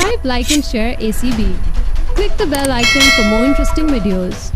Subscribe, like and share ACB. Click the bell icon for more interesting videos.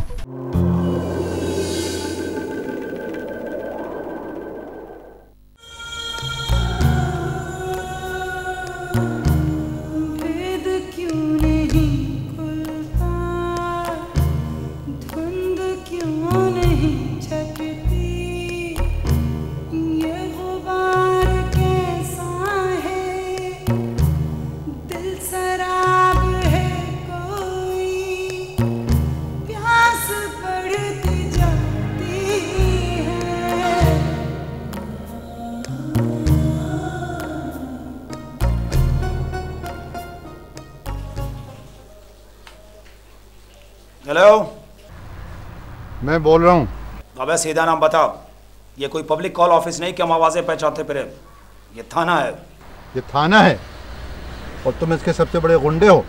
बोल रहा हूँ। अबे सीधा नाम बता ये कोई पब्लिक कॉल ऑफ़िस नहीं कि हम आवाज़ें पहचानते फिरे। ये थाना है। ये थाना है? और तुम इसके सबसे बड़े गुंडे हो।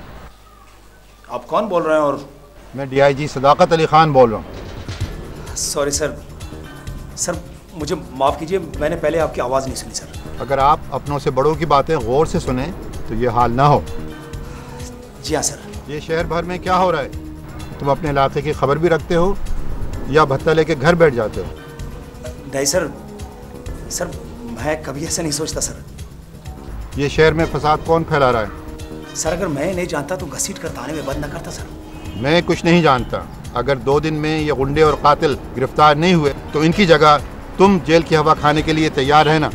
आप कौन बोल रहे हैं और मैं डीआईजी सदाकत अली खान बोल रहा हूँ। सॉरी सर सर मुझे माफ़ कीजिए मैंने पहले आपकी आवाज़ नहीं सुनी सर अगर आप अपनों से बड़ों की बातें गौर से सुने तो ये हाल ना हो। जी हाँ सर ये शहर भर में क्या हो रहा है? तुम अपने इलाके की खबर भी रखते हो या भत्ता लेके घर बैठ जाते हो? नहीं सर। सर मैं कभी ऐसा नहीं सोचता सर। ये शहर में फसाद कौन फैला रहा है? सर अगर मैं नहीं जानता तो घसीट कर थाने में बंद न करता सर। मैं कुछ नहीं जानता। अगर दो दिन में ये गुंडे और कातिल गिरफ़्तार नहीं हुए तो इनकी जगह तुम जेल की हवा खाने के लिए तैयार है ना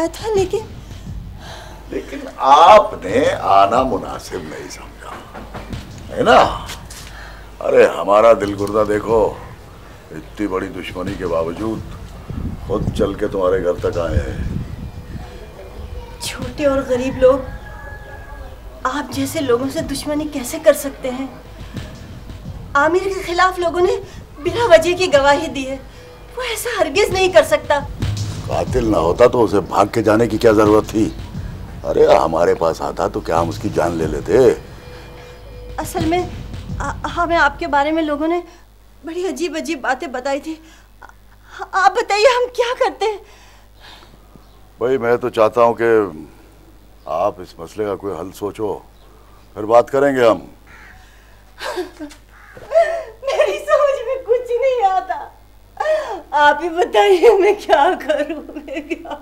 बुलाया था लेकिन लेकिन आपने आना मुनासिब नहीं समझा। है ना? अरे हमारा दिल गुर्दा देखो। इतनी बड़ी दुश्मनी के बावजूद खुद चल के तुम्हारे घर तक आए हैं। छोटे और गरीब लोग आप जैसे लोगों से दुश्मनी कैसे कर सकते हैं? आमिर के खिलाफ लोगों ने बिना वजह की गवाही दी है। वो ऐसा हरगिज नहीं कर सकता। कातिल ना होता तो उसे भाग के जाने की क्या ज़रूरत थी? अरे हमारे पास आता तो क्या हम उसकी जान ले लेते? असल में हमें आपके बारे में लोगों ने बड़ी अजीब अजीब बातें बताई थी। आ- आप बताइए हम क्या करते हैं? भाई मैं तो चाहता हूँ कि आप इस मसले का कोई हल सोचो। फिर बात करेंगे हम। मेरी समझ में कुछ नहीं आता। आप ही बताइए मैं क्या करूँ, मैं क्या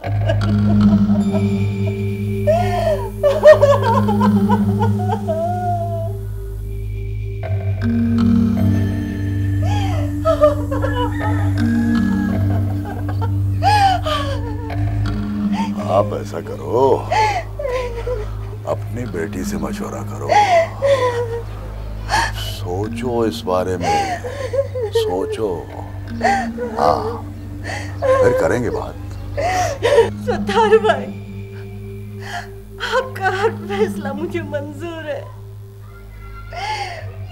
आप ऐसा करो, अपनी बेटी से मशवरा करो। सोचो इस बारे में, सोचो। हाँ। फिर करेंगे बात। सत्तार भाई आपका हर फैसला मुझे मंजूर है।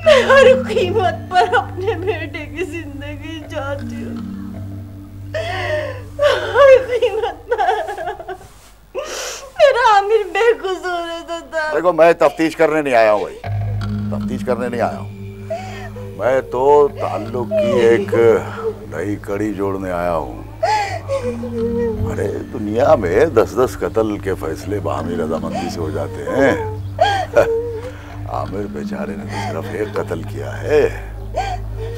मैं हर कीमत पर अपने बेटे की ज़िंदगी चाहती हूँ। हर कीमत पर। मेरा आमिर बेकसूर है सत्तार देखो मैं तफ्तीश करने नहीं आया हूँ भाई। तफ्तीश करने नहीं आया हूँ। मैं तो ताल्लुक की एक नई कड़ी जोड़ने आया हूँ। अरे, दुनिया में दस दस कत्ल के फैसले बाहमी रजामंदी से हो जाते हैं। आमिर बेचारे ने तो सिर्फ़ एक कत्ल किया है।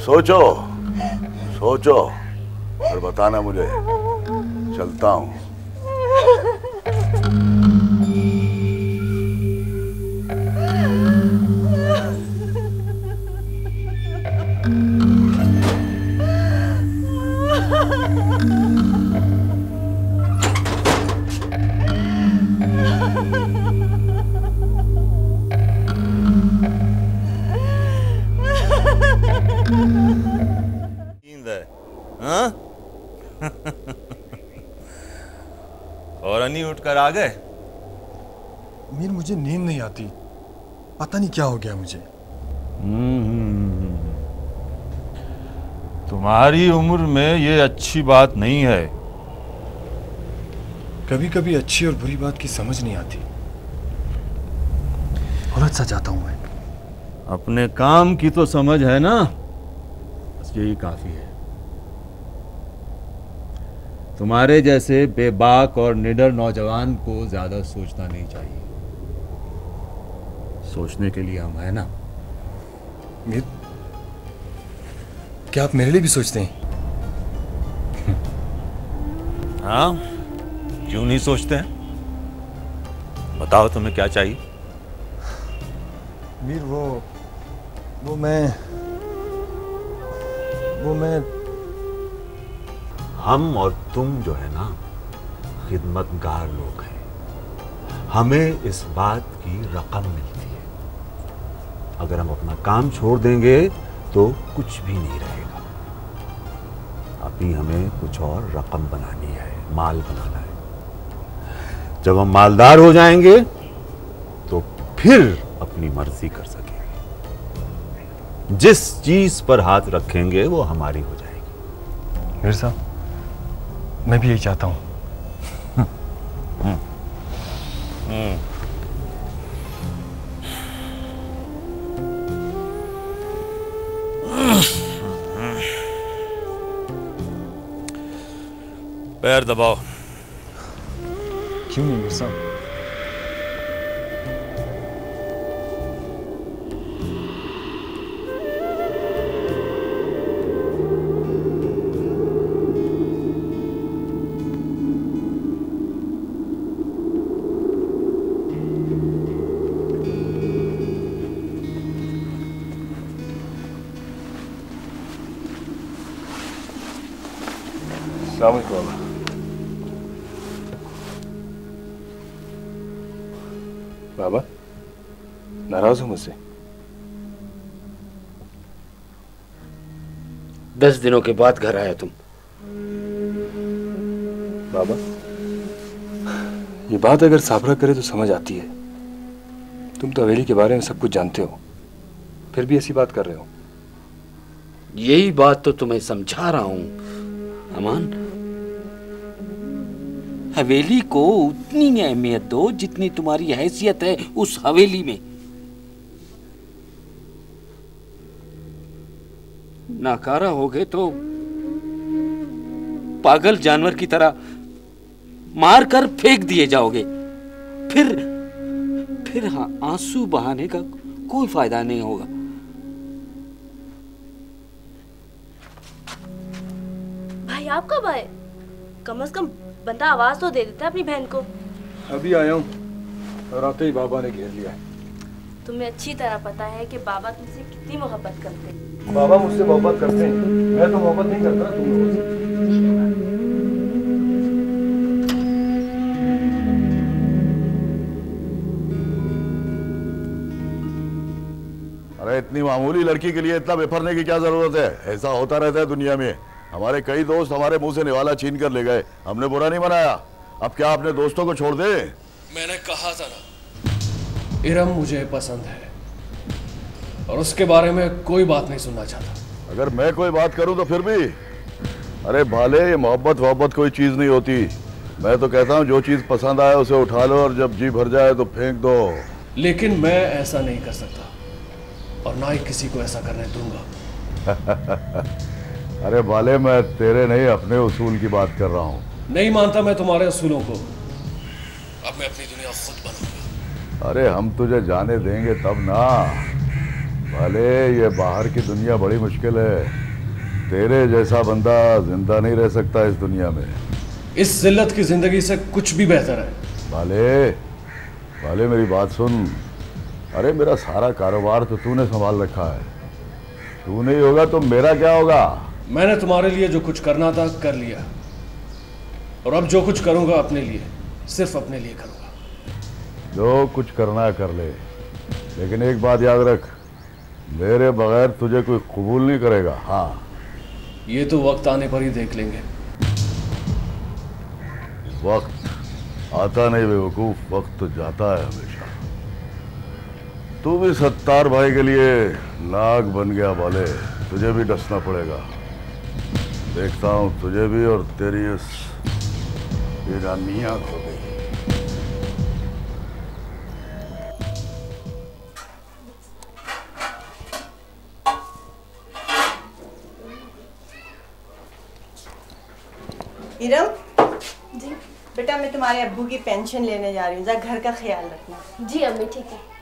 सोचो सोचो, और बताना मुझे। चलता हूँ। आ गए? मीर मुझे नींद नहीं आती। पता नहीं क्या हो गया मुझे। तुम्हारी उम्र में ये अच्छी बात नहीं है। कभी कभी अच्छी और बुरी बात की समझ नहीं आती। औरत सा जाता हूँ मैं। अपने काम की तो समझ है ना? बस यही काफ़ी है। तुम्हारे जैसे बेबाक और निडर नौजवान को ज़्यादा सोचना नहीं चाहिए। सोचने के लिए हम है ना? मीर क्या आप मेरे लिए भी सोचते हैं? हाँ क्यों नहीं सोचते हैं? बताओ तुम्हें क्या चाहिए? मीर वो वो मैं वो मैं हम और तुम जो है ना, खिदमतगार लोग हैं। हमें इस बात की रकम मिलती है। अगर हम अपना काम छोड़ देंगे तो कुछ भी नहीं रहेगा। अभी हमें कुछ और रकम बनानी है, माल बनाना है। जब हम मालदार हो जाएँगे तो फिर अपनी मर्ज़ी कर सकेंगे। जिस चीज़ पर हाथ रखेंगे, वो हमारी हो जाएगी। साहब मैं भी यही चाहता हूँ। पैर दबाओ। सलाम बाबा बाबा नाराज़ हो मुझसे दस दिनों के बाद घर आया तुम बाबा ये बात अगर साबरा करे तो समझ आती है तुम तो हवेली के बारे में सब कुछ जानते हो फिर भी ऐसी बात कर रहे हो यही बात तो तुम्हें समझा रहा हूँ अमान हवेली को उतनी अहमियत दो जितनी तुम्हारी हैसियत है उस हवेली में। नाकारा हो गए तो पागल जानवर की तरह मार कर फेंक दिए जाओगे। फिर फिर हाँ आँसू बहाने का कोई फ़ायदा नहीं होगा। भाई आप कब आए? कम से कम बंदा आवाज़ तो दे देता है अपनी बहन को। अभी आया हूँ। और आते ही बाबा ने घेर लिया तुम्हें अच्छी तरह पता है कि बाबा तुमसे कितनी मोहब्बत करते हैं। बाबा मुझसे मोहब्बत करते हैं। मैं तो मोहब्बत नहीं करता तुम लोगों से। अरे इतनी मामूली लड़की के लिए इतना बेफरने की क्या ज़रूरत है? ऐसा होता रहता है दुनिया में। हमारे कई दोस्त हमारे मुँह से निवाला छीन कर ले गए। हमने बुरा नहीं मनाया। अब क्या अपने दोस्तों को छोड़ दे? मैंने कहा था ना। इरम मुझे पसंद है। और उसके बारे में कोई बात नहीं सुनना चाहता। अगर मैं कोई बात करूँ तो फिर भी। अरे भाले ये मोहब्बत वोहब्बत कोई चीज़ नहीं होती। मैं तो कहता हूँ जो चीज़ पसंद आए उसे उठा लो और जब जी भर जाए तो फेंक दो। लेकिन मैं ऐसा नहीं कर सकता। और ना ही किसी को ऐसा करने दूँगा। अरे भाले मैं तेरे नहीं अपने उसूल की बात कर रहा हूँ। नहीं मानता मैं तुम्हारे असूलों को। अब मैं अपनी दुनिया खुद बनाऊँगा अरे हम तुझे जाने देंगे तब ना। भले ये बाहर की दुनिया बड़ी मुश्किल है। तेरे जैसा बंदा ज़िंदा नहीं रह सकता इस दुनिया में। इस जिल्लत की ज़िंदगी से कुछ भी बेहतर है। भले भले मेरी बात सुन। अरे मेरा सारा कारोबार तो तूने संभाल रखा है। तू नहीं होगा तो मेरा क्या होगा? मैंने तुम्हारे लिए जो कुछ करना था कर लिया। और अब जो कुछ करूँगा अपने लिए सिर्फ़ अपने लिए करूँगा। जो कुछ करना कर ले। लेकिन एक बात याद रख मेरे बगैर तुझे कोई कबूल नहीं करेगा। हाँ। ये तो वक्त आने पर ही देख लेंगे। वक्त आता नहीं बेवकूफ़। वक्त तो जाता है हमेशा। तू भी सत्तार भाई के लिए नाग बन गया बोले। तुझे भी डसना पड़ेगा। देखता हूँ तुझे भी और तेरी इस ईरानिया को भी। इरम जी। बेटा मैं तुम्हारे अब्बू की पेंशन लेने जा रही हूँ। जा घर का ख्याल रखना। जी अम्मी ठीक है।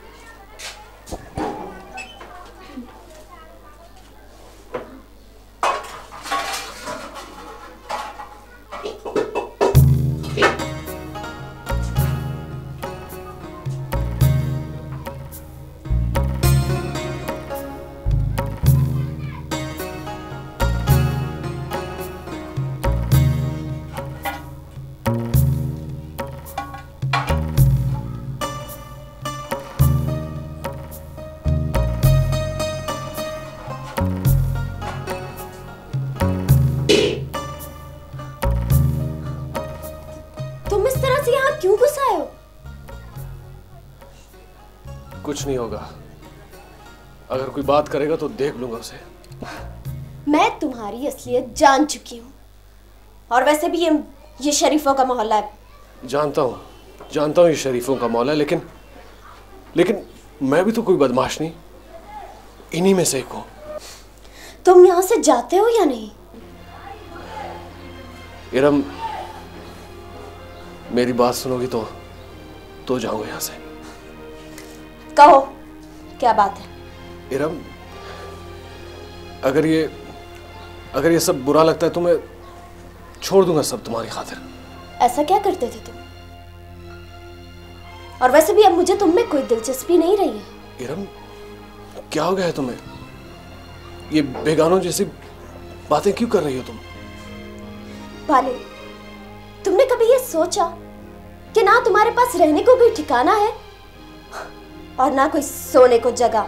कुछ नहीं होगा। अगर कोई बात करेगा तो देख लूँगा उसे। मैं तुम्हारी असलियत जान चुकी हूँ। और वैसे भी ये ये शरीफों का मोहल्ला है। जानता हूँ जानता हूँ ये शरीफों का मौला है लेकिन लेकिन मैं भी तो कोई बदमाश नहीं। इन्हीं में से एक हूँ। तुम यहाँ से जाते हो या नहीं? इरम मेरी बात सुनोगी तो तो जाऊँगा यहाँ से। कहो क्या बात है? इरम अगर ये अगर ये सब बुरा लगता है तो मैं छोड़ दूँगा सब तुम्हारी खातिर। ऐसा क्या करते थे तुम? और वैसे भी अब मुझे तुम में कोई दिलचस्पी नहीं रही है। इरम क्या हो गया है तुम्हें? ये बेगानों जैसी बातें क्यों कर रही हो तुम? पाले तुमने कभी ये सोचा कि ना तुम्हारे पास रहने को कोई ठिकाना है? और ना कोई सोने को जगह,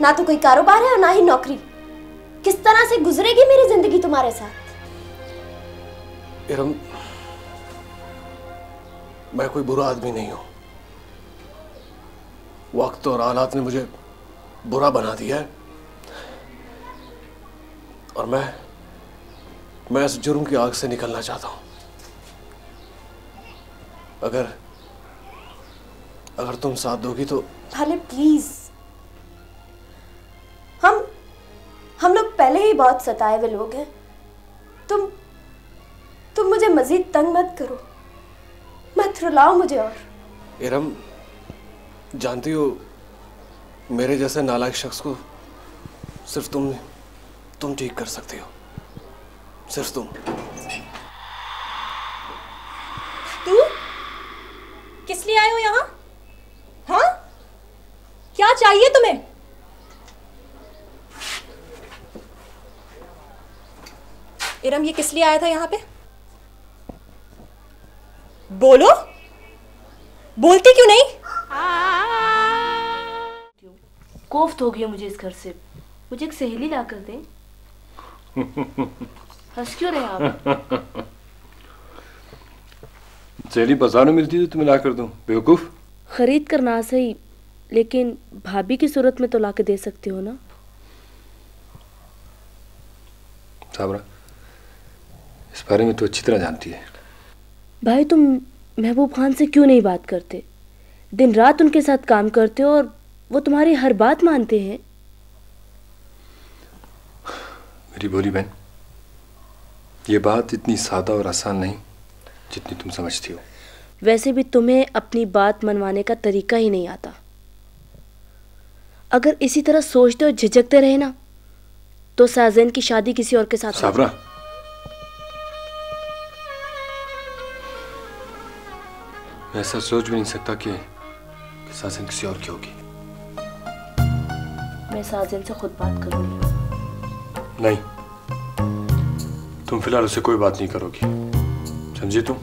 ना तो कोई कारोबार है और ना ही नौकरी। किस तरह से गुजरेगी मेरी ज़िंदगी तुम्हारे साथ? इरम, मैं कोई बुरा आदमी नहीं हूँ। वक्त और हालात ने मुझे बुरा बना दिया है। और मैं मैं इस जुर्म की आग से निकलना चाहता हूँ। अगर अगर तुम साथ दोगी तो भाले प्लीज़ हम हम लोग पहले ही बहुत सताए हुए लोग हैं। तुम तुम मुझे मजीद तंग मत करो। मत रुलाओ मुझे और। इरम जानती हो, मेरे जैसे नालायक शख्स को सिर्फ़ तुम तुम ठीक कर सकती हो। सिर्फ़ तुम तू किस लिए आए हो यहाँ हाँ क्या चाहिए तुम्हें इरम ये किस लिए आया था यहाँ पे? बोलो। बोलती क्यों नहीं? कोफ्त हो गया मुझे इस घर से। मुझे एक सहेली ला कर दें। हंस क्यों रहे आप? सहेली बाज़ार में मिलती तो तुम्हें ला कर दूँ। बेवकूफ़। खरीद कर ना सही लेकिन भाभी की सूरत में तो ला के दे सकती हो ना? साबरा इस बारे में तो अच्छी तरह जानती है। भाई तुम महबूब खान से क्यों नहीं बात करते? दिन रात उनके साथ काम करते हो और वो तुम्हारी हर बात मानते हैं। मेरी भोली बहन ये बात इतनी सादा और आसान नहीं जितनी तुम समझती हो। वैसे भी तुम्हें अपनी बात मनवाने का तरीका ही नहीं आता। अगर इसी तरह सोचते और झिझकते रहे ना तो साजन की शादी किसी और के साथ हो साबरा मैं ऐसा सोच भी नहीं सकता कि, कि साजन किसी और की होगी। मैं साजन से खुद बात करूँगी। नहीं। तुम फ़िलहाल उसे कोई बात नहीं करोगी। समझी तुम?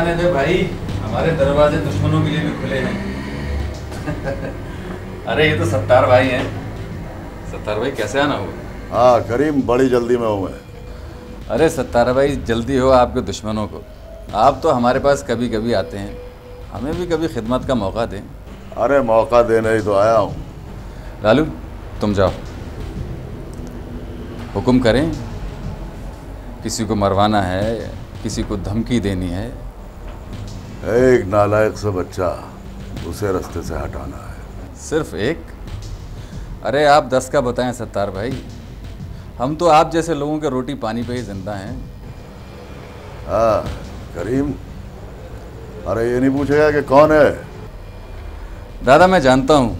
आने दे भाई। हमारे दरवाजे दुश्मनों के लिए भी खुले हैं। अरे ये तो सत्तार भाई हैं। सत्तार भाई कैसे आना हुआ? हाँ करीम बड़ी जल्दी में हूँ। मैं अरे सत्तार भाई जल्दी हो आपके दुश्मनों को। आप तो हमारे पास कभी कभी आते हैं। हमें भी कभी खिदमत का मौका दें। अरे मौका देने ही तो आया हूँ। लालू तुम जाओ। हुक्म करें किसी को मरवाना है किसी को धमकी देनी है एक नालायक सा बच्चा उसे रास्ते से हटाना है। सिर्फ़ एक? अरे आप दस का बताएँ सत्तार भाई। हम तो आप जैसे लोगों के रोटी पानी पे ही ज़िंदा हैं। हाँ करीम। अरे ये नहीं पूछेगा कि कौन है। दादा मैं जानता हूँ।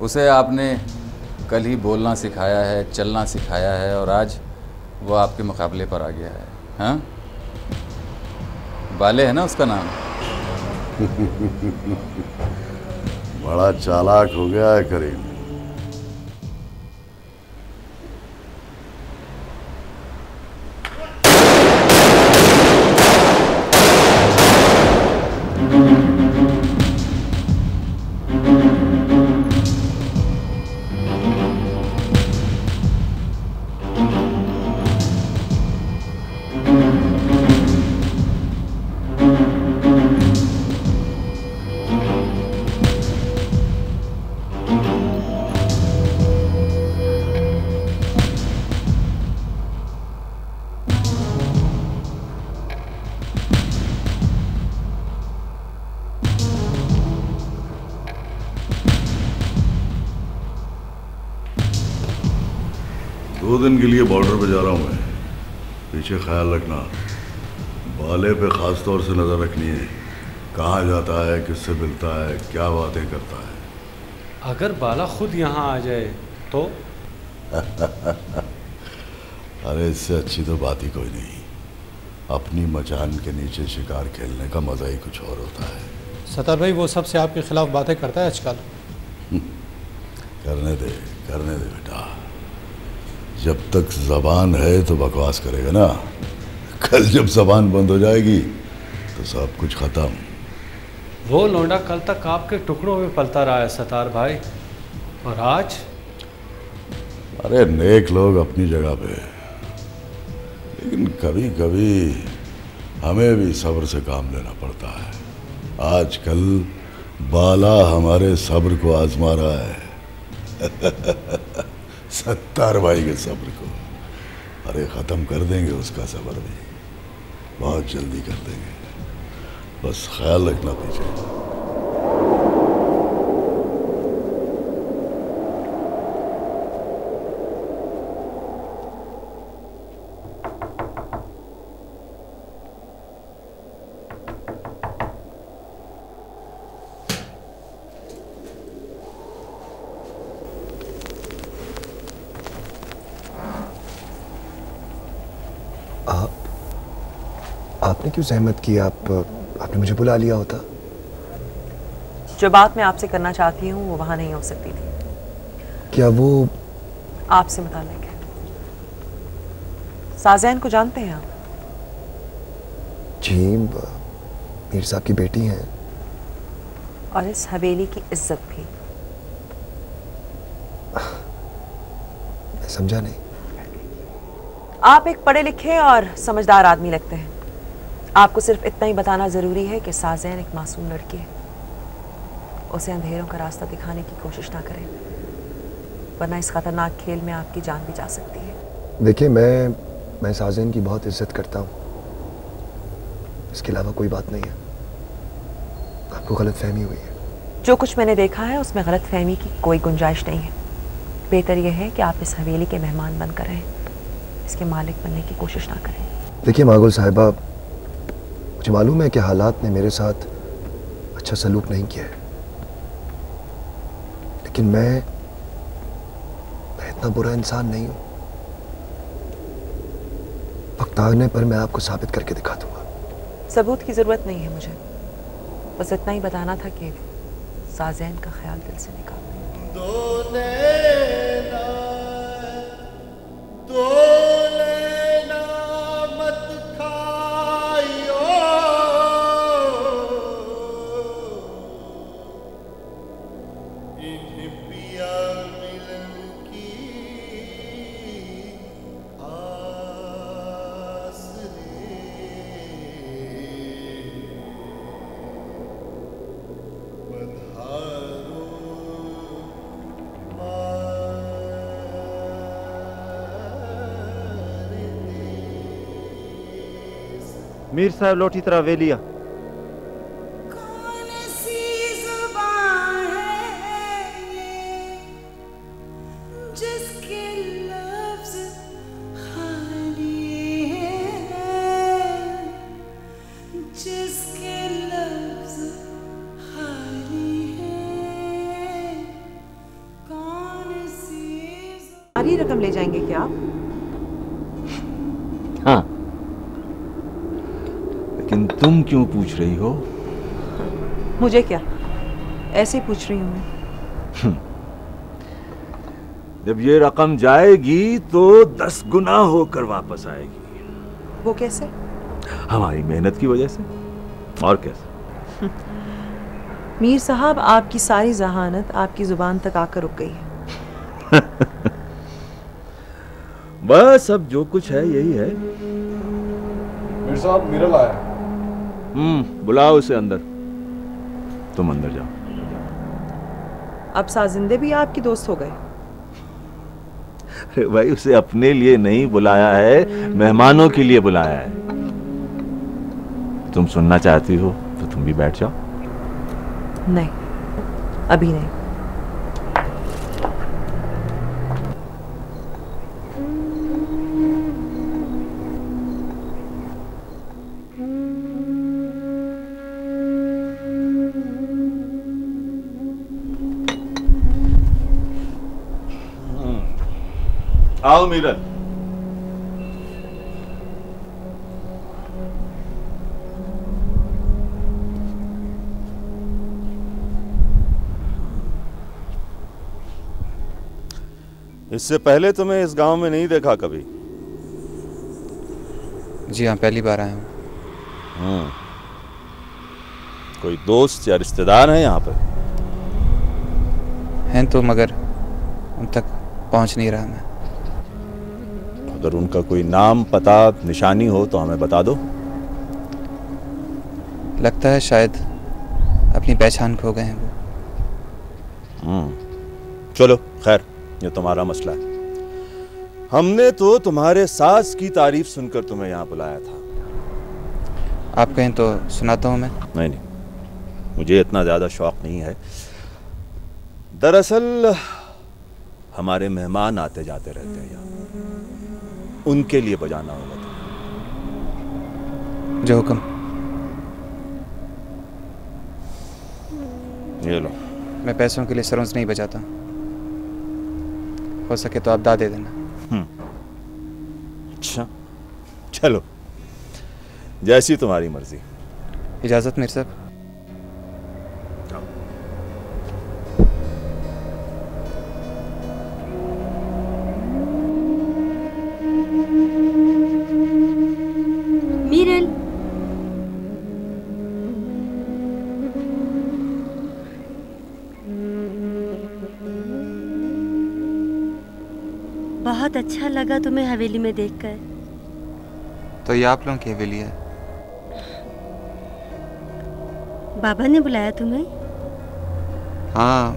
उसे आपने कल ही बोलना सिखाया है चलना सिखाया है और आज वो आपके मुकाबले पर आ गया है। हाँ? बाले है ना उसका नाम? बड़ा चालाक हो गया है करीम। के लिए बॉर्डर पे जा रहा हूँ मैं। पीछे ख्याल रखना। बाले पे खास तौर से नज़र रखनी है। कहाँ जाता है किससे मिलता है क्या बातें करता है। अगर बाला खुद यहाँ आ जाए तो? अरे इससे अच्छी तो बात ही कोई नहीं। अपनी मचान के नीचे शिकार खेलने का मज़ा ही कुछ और होता है। सतार भाई वो सबसे आपके खिलाफ बातें करता है आजकल। करने दे करने दे बेटा। जब तक जबान है तो बकवास करेगा ना। कल जब जबान बंद हो जाएगी तो सब कुछ खत्म। वो लौंडा कल तक आपके टुकड़ों में पलता रहा है सतार भाई। और आज? अरे नेक लोग अपनी जगह पे लेकिन कभी कभी हमें भी सब्र से काम लेना पड़ता है। आजकल बाला हमारे सब्र को आजमा रहा है। सत्तार भाई के सब्र को। अरे ख़त्म कर देंगे उसका सब्र भी बहुत जल्दी कर देंगे। बस ख्याल रखना पीछे। आपने क्यों सहमत की आप आपने मुझे बुला लिया होता। जो बात मैं आपसे करना चाहती हूँ वो वहाँ नहीं हो सकती थी। क्या वो आपसे मुतालिक है। साजैन को जानते हैं आप? जी मीर साहब की बेटी हैं। और इस हवेली की इज़्ज़त भी। मैं समझा नहीं। आप एक पढ़े लिखे और समझदार आदमी लगते हैं। आपको सिर्फ़ इतना ही बताना ज़रूरी है कि साजैन एक मासूम लड़की है। उसे अंधेरों का रास्ता दिखाने की कोशिश ना करें वरना इस खतरनाक खेल में आपकी जान भी जा सकती है। देखिए मैं मैं साजन की बहुत इज़्ज़त करता हूँ। इसके अलावा कोई बात नहीं है। आपको गलत फहमी हुई है। जो कुछ मैंने देखा है उसमें गलत फहमी की कोई गुंजाइश नहीं है। बेहतर यह है कि आप इस हवेली के मेहमान बनकर रहें। इसके मालिक बनने की कोशिश ना करें। देखिए मागुल साहिबा मुझे मालूम है कि हालात ने मेरे साथ अच्छा सलूक नहीं किया है। लेकिन मैं मैं इतना बुरा इंसान नहीं हूँ। वक्त आने पर मैं आपको साबित करके दिखा दूँगा। सबूत की ज़रूरत नहीं है मुझे। बस इतना ही बताना था कि साजैन का ख्याल दिल से निकाल। मीर साहब लौटी तरह वेलिया जिसके लफ्ज जिसके लफ्ज खाली कौन सी सारी रकम ले जाएँगे क्या आप? लेकिन तुम क्यों पूछ रही हो? मुझे क्या? ऐसे ही पूछ रही हूँ मैं। जब ये रकम जाएगी तो दस गुना होकर वापस आएगी। वो कैसे? हमारी मेहनत की वजह से। और कैसे? मीर साहब आपकी सारी जहानत आपकी ज़ुबान तक आकर रुक गई है। बस अब जो कुछ है यही है। मीर साहब मिरल आया हम्म। बुलाओ उसे अंदर। तुम अंदर जाओ। अब साजिंदे भी आपकी दोस्त हो गए। अरे भाई उसे अपने लिए नहीं बुलाया है मेहमानों के लिए बुलाया है। तुम सुनना चाहती हो तो तुम भी बैठ जाओ। नहीं अभी नहीं। आओ मीरन इससे पहले तुम्हें इस गाँव में नहीं देखा कभी? जी हाँ पहली बार आया हूँ। हम्म। कोई दोस्त या रिश्तेदार है यहाँ पर? हैं तो मगर उन तक पहुँच नहीं रहा मैं। अगर उनका कोई नाम पता निशानी हो तो हमें बता दो। लगता है शायद अपनी पहचान खो गए हैं वो। हम्म। चलो खैर ये तुम्हारा मसला है। हमने तो तुम्हारे सास की तारीफ़ सुनकर तुम्हें यहाँ बुलाया था। आप कहें तो सुनाता हूँ मैं। नहीं नहीं। मुझे इतना ज़्यादा शौक नहीं है। दरअसल हमारे मेहमान आते जाते रहते हैं यहाँ। उनके लिए बजाना होगा। जो हुक्म। ये लो। मैं पैसों के लिए सरोंस नहीं बजाता। हो सके तो आप दा दे देना। अच्छा। चलो। जैसी तुम्हारी मर्ज़ी। इजाज़त मेरे साहब। बहुत अच्छा लगा तुम्हें हवेली में देखकर। तो ये आप लोगों की हवेली है? बाबा ने बुलाया तुम्हें? हाँ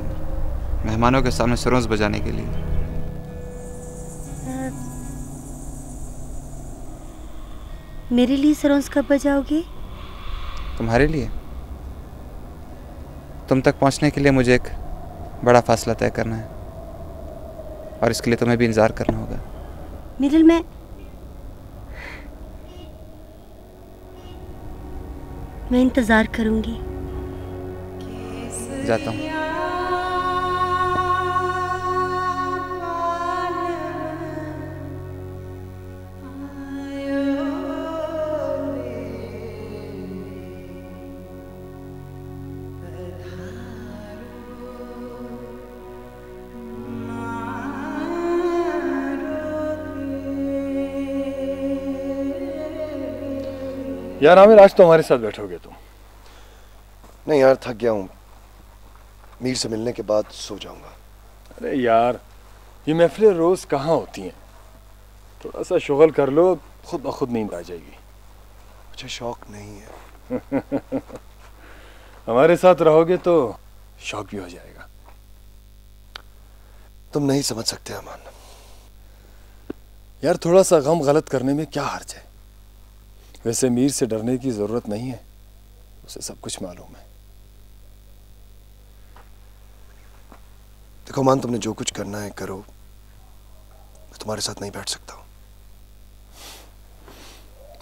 मेहमानों के सामने सरोंस बजाने के लिए। मेरे लिए सरोंस कब बजाओगे? तुम्हारे लिए? तुम तक पहुँचने के लिए मुझे एक बड़ा फासला तय करना है। और इसके लिए तुम्हें भी इंतज़ार करना होगा। मिरल मैं मैं इंतज़ार करूँगी। जाता हूँ। यार आमिर आज तो हमारे साथ बैठोगे तुम। नहीं यार थक गया हूँ। मीर से मिलने के बाद सो जाऊँगा। अरे यार ये महफिलें रोज कहाँ होती हैं? थोड़ा सा शुगल कर लो खुद ब खुद नींद आ जाएगी। मुझे शौक नहीं है। हमारे साथ रहोगे तो शौक भी हो जाएगा। तुम नहीं समझ सकते अमान। यार थोड़ा सा गम गलत करने में क्या हर्ज है? वैसे मीर से डरने की ज़रूरत नहीं है। उसे सब कुछ मालूम है। देखो मान, तुमने जो कुछ करना है करो। मैं तुम्हारे साथ नहीं बैठ सकता हूँ।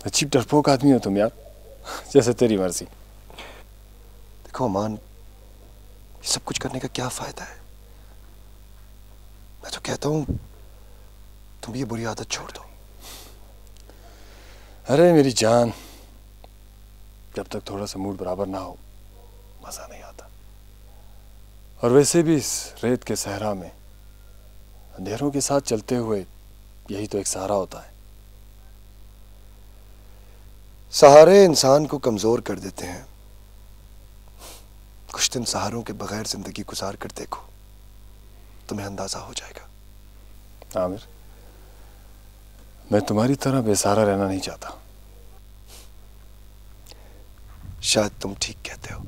अजीब डरपोक आदमी हो तुम यार। जैसे तेरी मर्ज़ी। देखो मान, ये सब कुछ करने का क्या फ़ायदा है? मैं तो कहता हूँ, तुम ये बुरी आदत छोड़ दो। अरे मेरी जान, जब तक थोड़ा सा मूड बराबर ना हो, मज़ा नहीं आता। और वैसे भी इस रेत के सहरा में, अंधेरों के साथ चलते हुए यही तो एक सहारा होता है। सहारे इंसान को कमज़ोर कर देते हैं। कुछ दिन सहारों के बगैर ज़िंदगी गुजार कर देखो, तुम्हें अंदाज़ा हो जाएगा। आमिर? मैं तुम्हारी तरह बेसहारा रहना नहीं चाहता। शायद तुम ठीक कहते हो।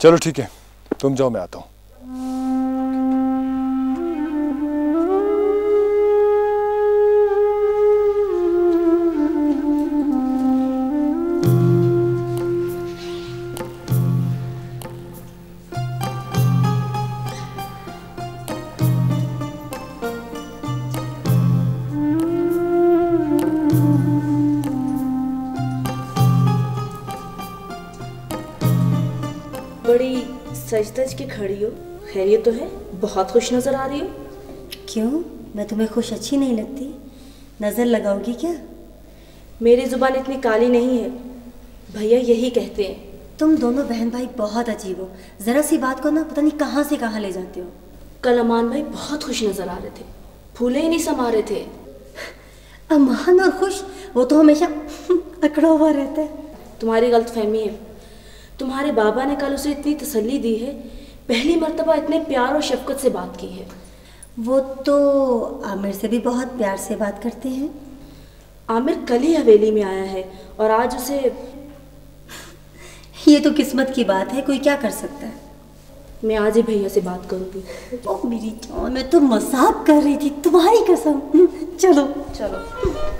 चलो ठीक है, तुम जाओ, मैं आता हूँ। सज धज के खड़ी हो। खैरियत तो है बहुत खुश नज़र आ रही हो। क्यों? मैं तुम्हें खुश अच्छी नहीं लगती। नज़र लगाओगी क्या? मेरी ज़ुबान इतनी काली नहीं है। भैया यही कहते हैं। तुम दोनों बहन भाई बहुत अजीब हो। जरा सी बात को ना पता नहीं कहाँ से कहाँ ले जाते हो। कल अमान भाई बहुत खुश नज़र आ रहे थे। फूले ही नहीं समा रहे थे। अमान और खुश वो तो हमेशा अकड़ा हुआ रहता है। तुम्हारी गलत फहमी है। तुम्हारे बाबा ने कल उसे इतनी तसल्ली दी है। पहली मरतबा इतने प्यार और शफकत से बात की है। वो तो आमिर से भी बहुत प्यार से बात करते हैं। आमिर कल ही हवेली में आया है और आज उसे ये तो किस्मत की बात है कोई क्या कर सकता है? मैं आज ही भैया से बात करूँगी। ओ मेरी जान मैं तो मज़ाक कर रही थी तुम्हारी कसम। चलो। चलो।